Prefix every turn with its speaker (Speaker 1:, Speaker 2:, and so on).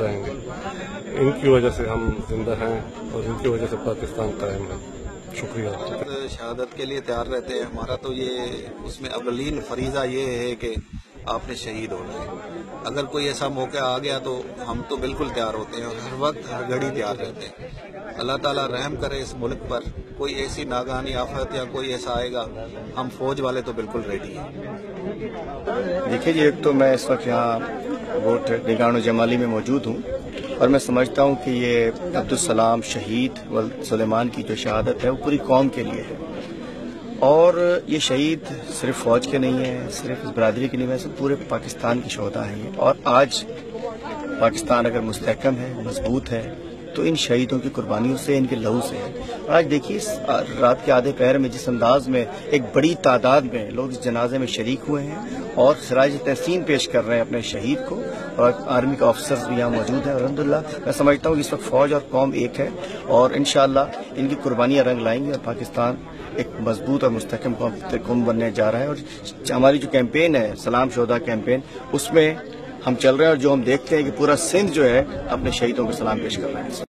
Speaker 1: رہیں گے ان کی وجہ سے ہم زندہ ہیں اور ان کی وجہ سے پاکستان قائم ہے۔ شکریہ۔
Speaker 2: شہادت کے لیے تیار رہتے ہیں۔ ہمارا تو یہ اس میں اولین فریضہ یہ ہے کہ آپ نے شہید ہونا ہے۔ اگر کوئی ایسا موقع آ گیا تو ہم تو بالکل تیار ہوتے ہیں اور ہر وقت ہر گھڑی تیار رہتے ہیں۔ اللہ تعالیٰ رحم کرے اس ملک پر۔ کوئی ایسی ناگہانی آفت یا کوئی ایسا آئے گا ہم فوج والے تو بالکل ریڈی ہیں۔
Speaker 3: دیکھیے جی ایک تو میں اس وقت یہاں ووٹ نگران و جمالی میں موجود ہوں اور میں سمجھتا ہوں کہ یہ عبدالسلام شہید و سلیمان کی جو شہادت ہے وہ پوری قوم کے لیے ہے۔ اور یہ شہید صرف فوج کے نہیں ہیں، صرف اس برادری کے نہیں ہیں پورے پاکستان کی شہدا ہیں اور آج پاکستان اگر مستحکم ہے، مضبوط ہے تو ان شہیدوں کی قربانیوں سے، ان کے لہو سے ہے۔ اور آج دیکھیے رات کے آدھے پہر میں، جس انداز میں ایک بڑی تعداد میں لوگ اس جنازے میں شریک ہوئے ہیں اور خراج تحسین پیش کر رہے ہیں اپنے شہید کو اور آرمی کے آفیسرز بھی یہاں موجود ہیں۔ الحمدللہ، میں سمجھتا ہوں کہ اس وقت فوج اور قوم ایک ہے اور انشاءاللہ ان کی قربانیاں رنگ لائیں گی اور پاکستان ایک مضبوط اور مستحکم قوم بننے جا رہا ہے۔ اور ہماری جو کیمپین ہے، سلام شہدا کیمپین، اس میں ہم چل رہے ہیں اور جو ہم دیکھتے ہیں کہ پورا سندھ جو ہے، اپنے شہیدوں کو سلام پیش کر رہے ہیں